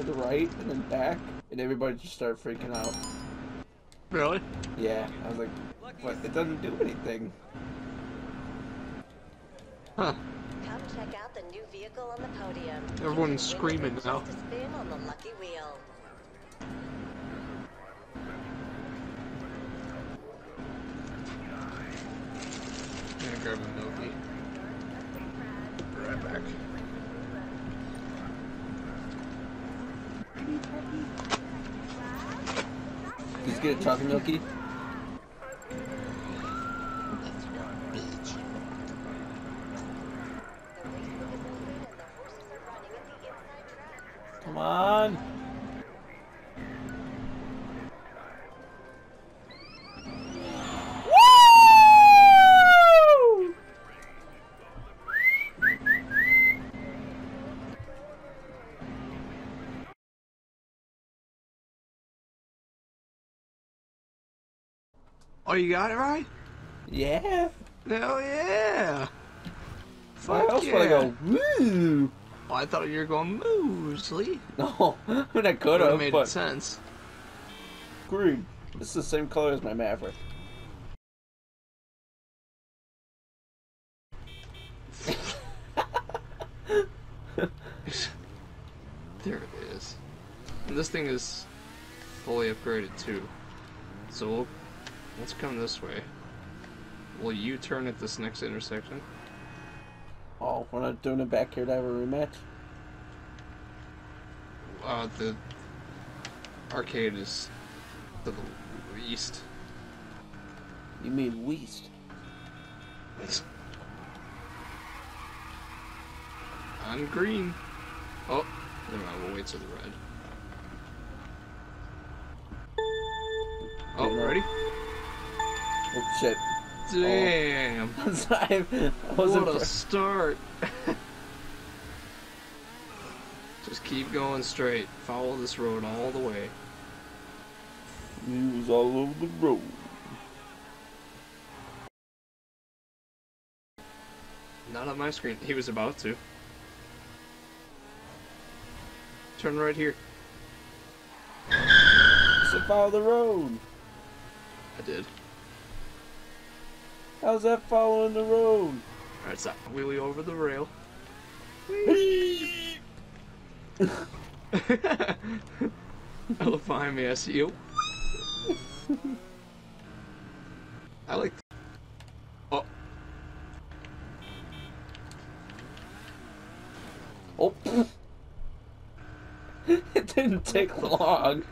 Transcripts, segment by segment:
to the right and then back, and everybody just started freaking out. Really? Yeah, I was like, but it doesn't do anything. Huh. Come check out the new vehicle on the podium. Everyone's You can win screaming with now. just a spin on the lucky wheel. I'm gonna grab a Milky. Be right back. Did you get a chocolate milky? The racebook Oh, you got it right? Yeah. Hell yeah! Why Fuck else yeah! would I go? Woo! Oh, I thought you were going Moosley. No, I could have made but sense. green. It's the same color as my Maverick. There it is. And this thing is fully upgraded too. So we'll, let's come this way. Will you turn at this next intersection? Oh, we're not doing a backyard ever rematch. Uh, the arcade is to the east. You mean Weast? On green. Oh, never mind. We'll wait till the red. Oh, ready? Oh shit. Damn. Oh. I wasn't. What a start. Just keep going straight. Follow this road all the way. News all over the road. Not on my screen. He was about to. Turn right here. So follow the road. I did. How's that following the road? Alright, stop. Wheelie over the rail. I look behind me, I see you. I like. Oh, Oh. it didn't take long.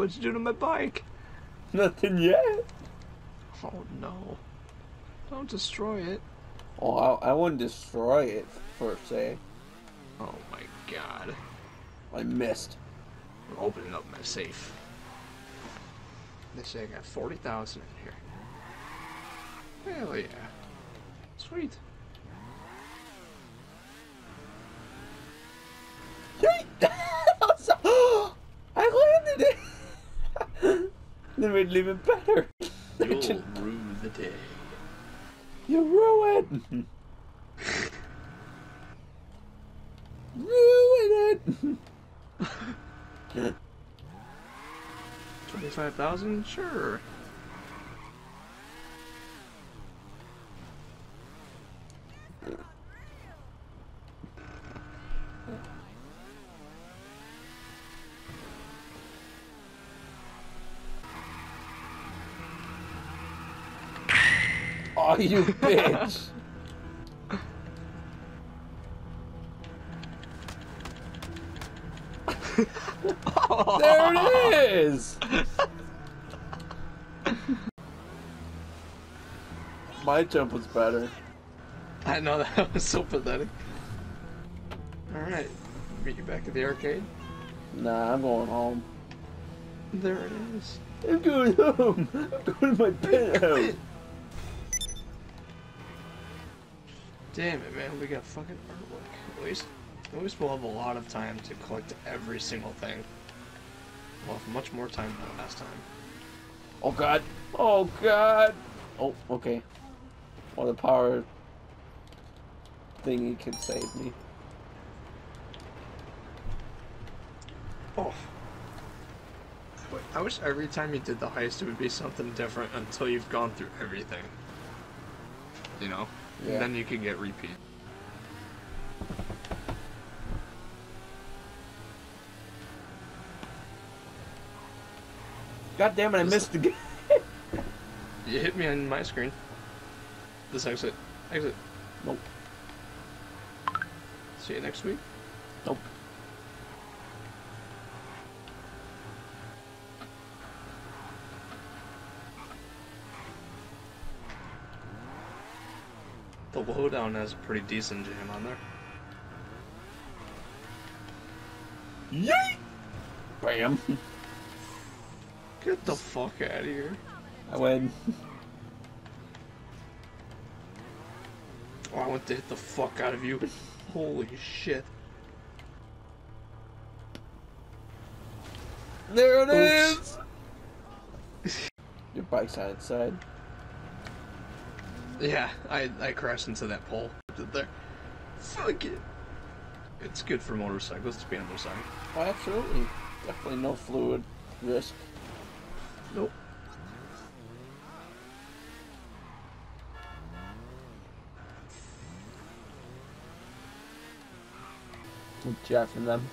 What'd you do to my bike? Nothing yet. Oh no. Don't destroy it. Oh, I, I wouldn't destroy it per se. Oh my god. I missed. I'm opening up my safe. They say I got 40,000 in here. Hell yeah. Sweet. I landed it. That made it even better. You'll rue the day. You ruined. Ruin it. 25,000? Sure. Oh, you bitch. there it is. My jump was better. I know that was so pathetic. Alright. Meet you back at the arcade. Nah, I'm going home. There it is. I'm going home. I'm going to my penthouse. Damn it, man. We got fucking artwork. At least, at least we'll have a lot of time to collect every single thing. We'll have much more time than last time. Oh god. Oh god. Oh, okay. Well, the power thingy can save me. Oh. Wait, I wish every time you did the heist it would be something different until you've gone through everything. You know? Yeah. And then you can get repeat. God damn it! I missed the game. You hit me on my screen. This exit. Exit. Nope. See you next week. Nope. The lowdown has a pretty decent jam on there. Yay! Bam. Get the fuck out of here. I win. Oh, I want to hit the fuck out of you. Holy shit. There it Oops. is. Your bike's outside. Yeah, I, I crashed into that pole. There. Fuck it. It's good for motorcycles to be on their side. Oh, absolutely. Definitely no fluid risk. Nope. Jeff and them.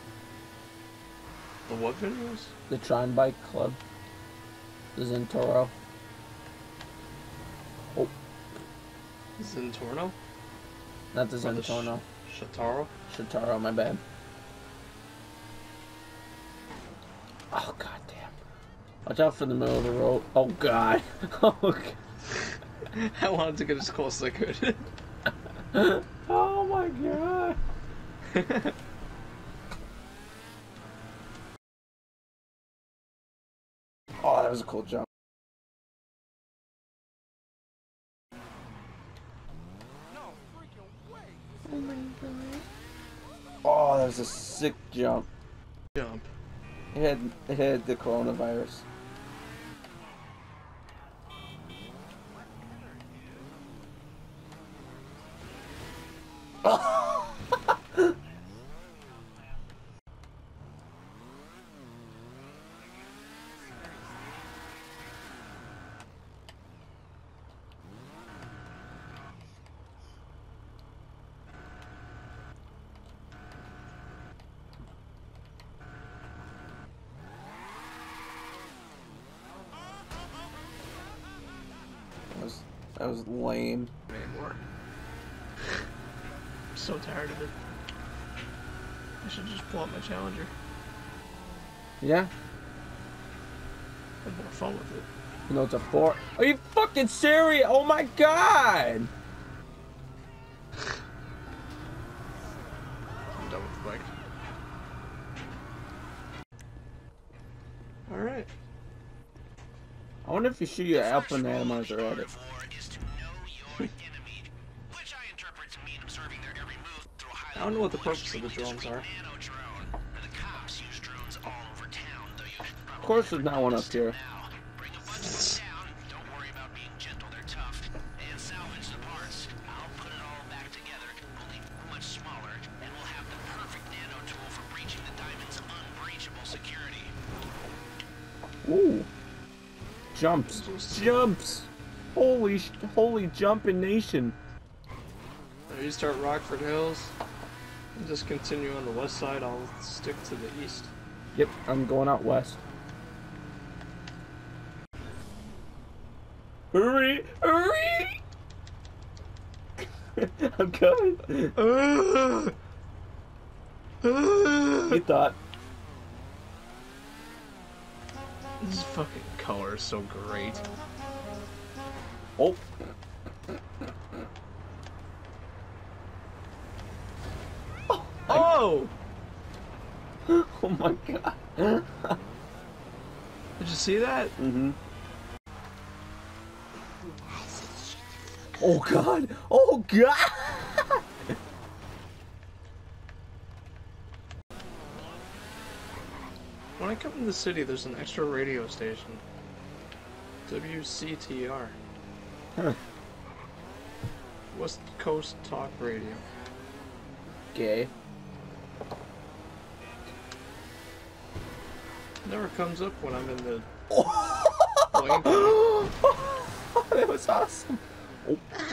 The what videos? The Tron Bike Club. The Zentoro. Oh, Zentorno? not the Or the Zentorno. Sh- Shataro? Shitaro, my bad. Oh, god damn. Watch out for the middle of the road. Oh, god. Oh, god. I wanted to get as close as I could. Oh, my god. Oh, that was a cool jump. Oh, that was a sick jump. Jump. It had it had the coronavirus. That was that was lame. Anymore. I'm so tired of it. I should just pull out my Challenger. Yeah, Have more fun with it. you know it's a four. Are you fucking serious? Oh my god! I'm done with the bike. Alright. I wonder if you shoot your Alpine atomizer at it. I don't know what the purpose of the drones are. Of course, there's not one up here. Ooh. Jumps. Jumps. Holy, holy jumping nation. If you start Rockford Hills and just continue on the west side, I'll stick to the east. Yep, I'm going out west. Hurry! Hurry! I'm coming. You thought. This fucking color is so great. Oh. Oh! Oh my god. Did you see that? Mm-hmm. Oh god! Oh god! When I come in the city, there's an extra radio station. WCTR. Huh. West Coast Talk Radio. Gay. Never comes up when I'm in the Oh, that was awesome. Hi.